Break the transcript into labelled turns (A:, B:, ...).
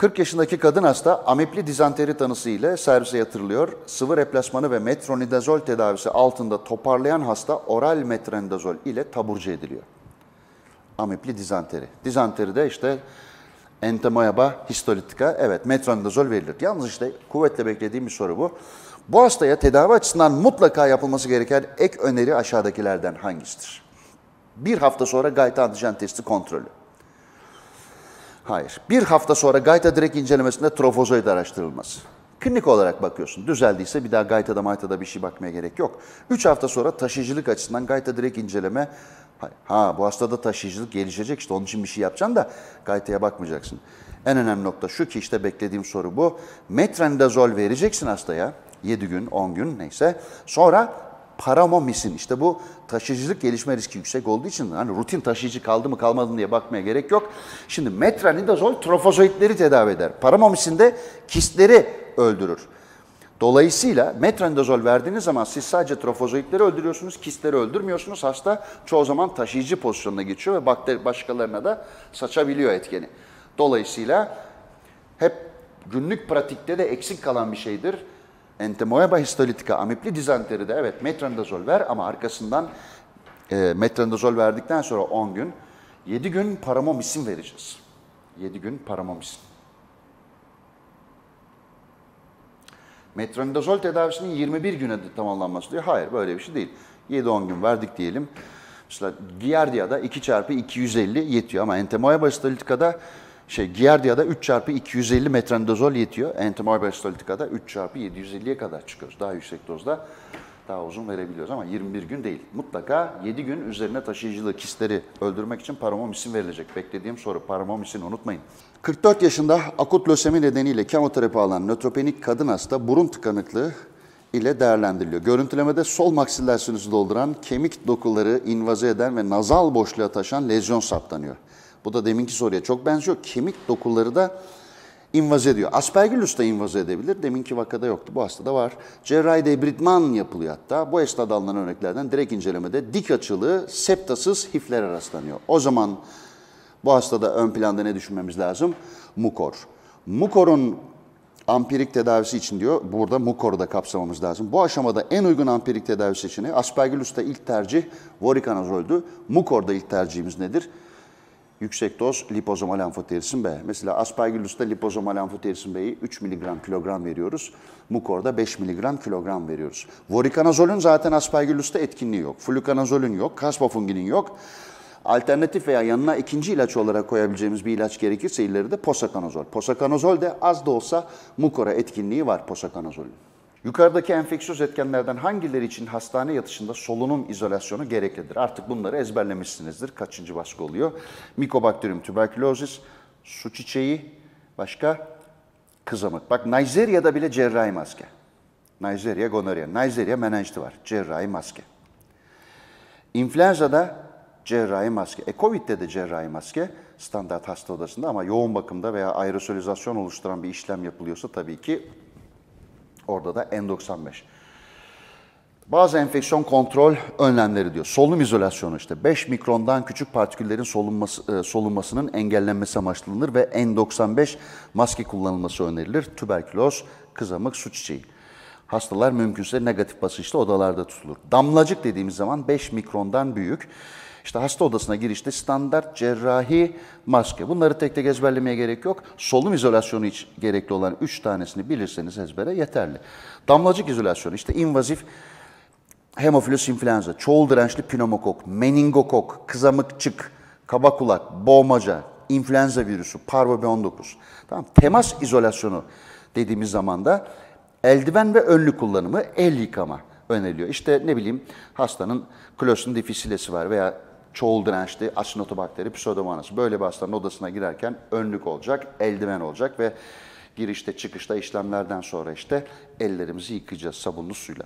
A: 40 yaşındaki kadın hasta amipli dizanteri tanısı ile servise yatırılıyor. Sıvı replasmanı ve metronidazol tedavisi altında toparlayan hasta oral metronidazol ile taburcu ediliyor. Amipli dizanteri. Dizanteri de işte entemoeba histolitika. Evet metronidazol verilir. Yalnız işte kuvvetle beklediğim bir soru bu. Bu hastaya tedavi açısından mutlaka yapılması gereken ek öneri aşağıdakilerden hangisidir? Bir hafta sonra gayta antijen testi kontrolü. Hayır. Bir hafta sonra gayta direkt incelemesinde trofozoid araştırılması. Klinik olarak bakıyorsun. Düzeldiyse bir daha gaytada maytada bir şey bakmaya gerek yok. Üç hafta sonra taşıyıcılık açısından gayta direkt inceleme. Ha bu hastada taşıyıcılık gelişecek işte onun için bir şey yapacaksın da gaytaya bakmayacaksın. En önemli nokta şu ki işte beklediğim soru bu. Metronidazol vereceksin hastaya. 7 gün, 10 gün neyse. Sonra paramomisin işte bu taşıyıcılık gelişme riski yüksek olduğu için hani rutin taşıyıcı kaldı mı kalmadı mı diye bakmaya gerek yok. Şimdi metronidazol trofozoitleri tedavi eder. Paramomisin de kistleri öldürür. Dolayısıyla metronidazol verdiğiniz zaman siz sadece trofozoitleri öldürüyorsunuz, kistleri öldürmüyorsunuz. Hasta çoğu zaman taşıyıcı pozisyonuna geçiyor ve bakteri başkalarına da saçabiliyor etkeni. Dolayısıyla hep günlük pratikte de eksik kalan bir şeydir. Entemoeba histolitika amipli dizanteride evet metronidazol ver ama arkasından e, metronidazol verdikten sonra 10 gün 7 gün paramomisin vereceğiz. 7 gün paramomisin. Metronidazol tedavisinin 21 güne tamamlanması diyor. Hayır böyle bir şey değil. 7-10 gün verdik diyelim. Mesela Giardia'da 2 çarpı 250 yetiyor ama entemoeba histolitikada şey Giardia'da 3 çarpı 250 metronidazol yetiyor. Entemoeba histolitikada 3 çarpı 750'ye kadar çıkıyoruz. Daha yüksek dozda daha uzun verebiliyoruz ama 21 gün değil. Mutlaka 7 gün üzerine taşıyıcılığı kistleri öldürmek için paramomisin verilecek. Beklediğim soru paramomisin unutmayın. 44 yaşında akut lösemi nedeniyle kemoterapi alan nötropenik kadın hasta burun tıkanıklığı ile değerlendiriliyor. Görüntülemede sol maksiller sinüsü dolduran, kemik dokuları invaze eden ve nazal boşluğa taşan lezyon saptanıyor. Bu da deminki soruya çok benziyor. Kemik dokuları da invaze ediyor. Aspergillus da invaze edebilir. Deminki vakada yoktu. Bu hastada var. Cerrahi debridman yapılıyor hatta. Bu esnada alınan örneklerden direkt incelemede dik açılı septasız hiflere rastlanıyor. O zaman bu hastada ön planda ne düşünmemiz lazım? Mukor. Mukor'un ampirik tedavisi için diyor. Burada Mukor'u da kapsamamız lazım. Bu aşamada en uygun ampirik tedavi seçeneği Aspergillus'ta ilk tercih Vorikanazoldü. Mukor'da ilk tercihimiz nedir? Yüksek doz lipozomal amfoterisin B. Mesela aspergillus'ta lipozomal amfoterisin B'yi 3 mg kilogram veriyoruz. Mukor'da 5 mg kilogram veriyoruz. Vorikanazolün zaten aspergillus'ta etkinliği yok. Flukanazolün yok, kaspofunginin yok. Alternatif veya yanına ikinci ilaç olarak koyabileceğimiz bir ilaç gerekirse ileride posakanazol. Posakanazol de az da olsa mukora etkinliği var posakanazolün. Yukarıdaki enfeksiyöz etkenlerden hangileri için hastane yatışında solunum izolasyonu gereklidir? Artık bunları ezberlemişsinizdir. Kaçıncı baskı oluyor? Mikobakterium tüberkülozis, su çiçeği, başka kızamık. Bak Nigeria'da bile cerrahi maske. Nigeria gonorrea, Nigeria menenjiti var. Cerrahi maske. İnfluenza'da cerrahi maske. E Covid'de de cerrahi maske standart hasta odasında ama yoğun bakımda veya aerosolizasyon oluşturan bir işlem yapılıyorsa tabii ki Orada da N95. Bazı enfeksiyon kontrol önlemleri diyor. Solunum izolasyonu işte 5 mikrondan küçük partiküllerin solunması, e, solunmasının engellenmesi amaçlanır ve N95 maske kullanılması önerilir. Tüberküloz, kızamık, su çiçeği. Hastalar mümkünse negatif basınçlı odalarda tutulur. Damlacık dediğimiz zaman 5 mikrondan büyük. İşte hasta odasına girişte standart cerrahi maske. Bunları tek tek ezberlemeye gerek yok. Solunum izolasyonu için gerekli olan 3 tanesini bilirseniz ezbere yeterli. Damlacık izolasyonu işte invazif hemofilus influenza, çoğul dirençli pneumokok, meningokok, kızamıkçık, kaba kulak, boğmaca, influenza virüsü, parvo B19. Tamam. Temas izolasyonu dediğimiz zaman da eldiven ve önlük kullanımı, el yıkama öneriliyor. İşte ne bileyim hastanın klosin difisilesi var veya çoğul dirençli asinotobakteri pseudomonas. Böyle bir hastanın odasına girerken önlük olacak, eldiven olacak ve girişte çıkışta işlemlerden sonra işte ellerimizi yıkayacağız sabunlu suyla.